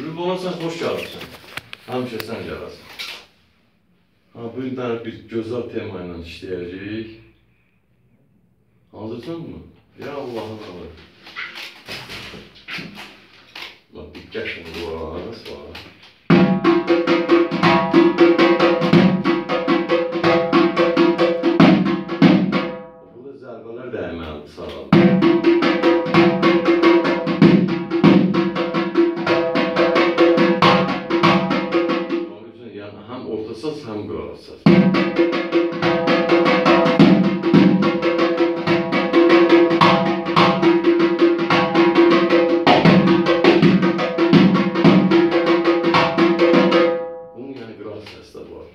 Ürün bulamazsanız boş çağırırsın. Hemşe sen çağırırsın. Ha, bu günler bir gözəl tema ilə işləyəcəyik. Hazırsanmı? Ya Allahın Allah. Bak, diqqətlə qulaq as, bax. ortasız hem burasız. Bunun yani biraz ses de var.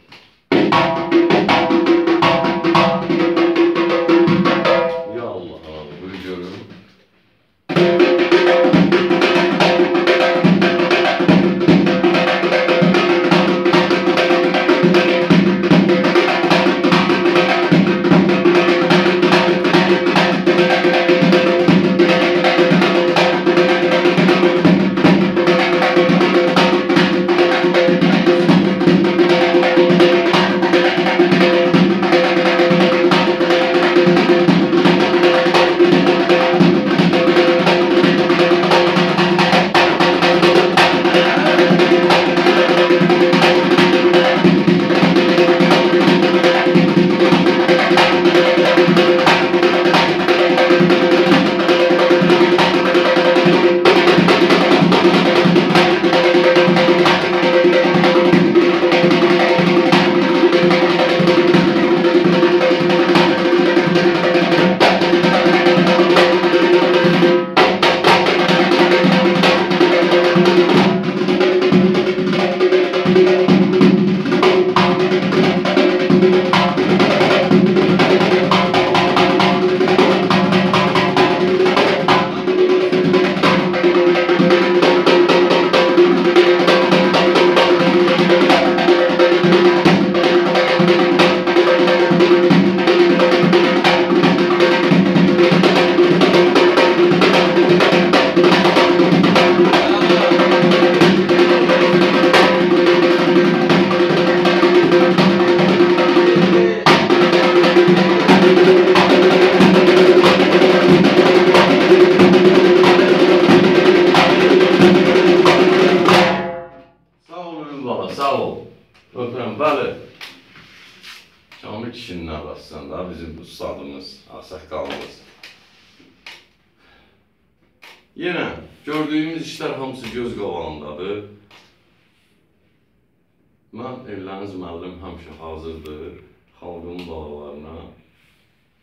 Ya Allah Allah, bunu görüyorum. Kamil kişinin arasında da bizim ustadımız, ağsaqqalımız. Yenə gördüyümüz işlər hamısı göz qabağındadır. Mən Evləniz müəllim həmişə hazırdır xalqın balalarına.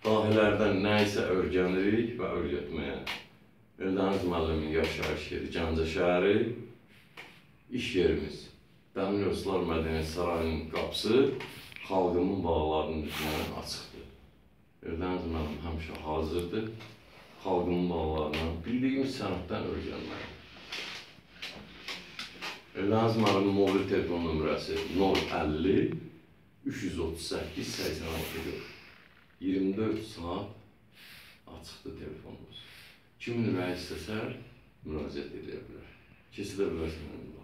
Dahilərdən nə isə öyrənirik və öyrətməyə. Evləniz müəllimin yaşayış yeri Gəncə şəhəri, iş yerimiz. Dəmir Yolçular Mədəniyyət Sarayının qapısı xalqımın bağlarının üzünə açıqdır. Evləniz müəllim həmişə hazırdır. Xalqımın bağlarına bildiyimiz sənətdən öyrənməyə. Evləniz müəllimin mobil telefon nömrəsi 050 338 86 24 saat açıqdır telefonumuz. Kimin ürəyi istəsə müraciət edə bilər. Kesilə bilərsən.